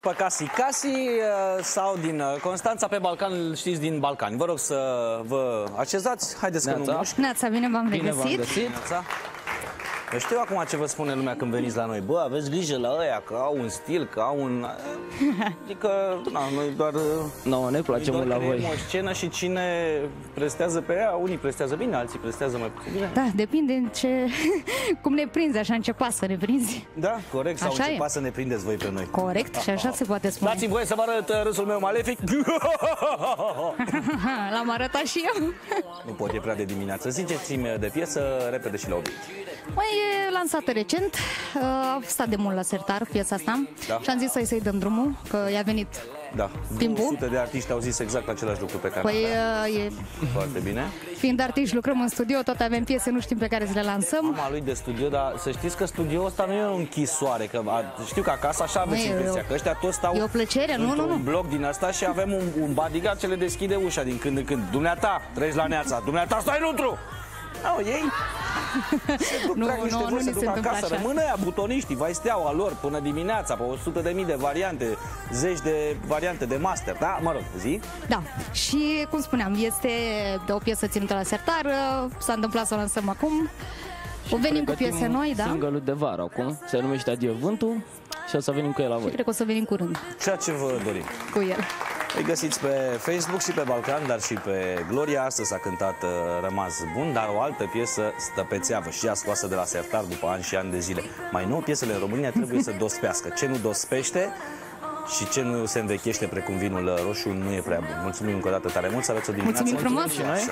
Pe Casi Casi uh, sau din uh, Constanța pe Balcan, îl știți din Balcani. Vă rog să vă așezați. Haideți că nu Neața. mușc. Neața, bine v-am Bine v-am regăsit. găsit. Neața. Eu știu acum ce vă spune lumea când veniți la noi. Bă, aveți grijă la ăia, că au un stil, că au un... Adică, na, noi doar... uh, Nouă ne place noi mult doar la creăm voi. o scenă și cine prestează pe ea, unii prestează bine, alții prestează mai puțin bine. Da, depinde în ce, cum ne prinzi, așa începa să ne prinzi. Da, corect, sau Așa e. începați să ne prindeți voi pe noi. Corect, și așa se poate spune. Dați-mi voie să vă arăt uh, râsul meu malefic. L-am arătat și eu. nu pot, e prea de dimineață. Ziceți-mi de piesă repede și la obiect. Mai e lansată recent, uh, a stat de mult la sertar piesa asta Da. și am zis să-i să-i dăm drumul, că i-a venit. Da, Timpul? 200 de artiști au zis exact același lucru pe care Păi, uh, e, Foarte bine. fiind artiști, lucrăm în studio, tot avem piese, nu știm pe care să le lansăm. Mama lui de studio, dar să știți că studioul ăsta nu e o închisoare, că a, știu că acasă așa aveți Măi, e impresia, o- că ăștia toți stau e o plăcere, nu, nu, într-un nu. bloc din asta și avem un, un bodyguard ce le deschide ușa din când în când. Dumneata, treci la neața, dumneata, stai înăuntru! Au, ei se duc, Nu, trag niște nu, voci, nu se ni duc se întâmplă acasă, așa. rămân aia butoniștii, vai steaua lor până dimineața, pe 100 de mii de variante, zeci de variante de master, da? Mă rog, zi. Da, și cum spuneam, este de o piesă ținută la sertar, uh, s-a întâmplat să o lansăm acum. O venim cu Pregătim piese noi, da? Single-ul de vară acum, se numește Adio Vântul și o să venim cu el la voi. Cred că o să venim curând Ceea ce vă dorim. cu el. Îi găsiți pe Facebook și pe Balcan, dar și pe Gloria. Astăzi a cântat uh, Rămas Bun, dar o altă piesă stă pe țeavă și ea scoasă de la sertar după ani și ani de zile. Mai nou, piesele în România trebuie să dospească. Ce nu dospește și ce nu se învechește precum vinul roșu nu e prea bun. Mulțumim încă o dată tare mult, să aveți o dimineață Mulțumim frumos. frumoasă.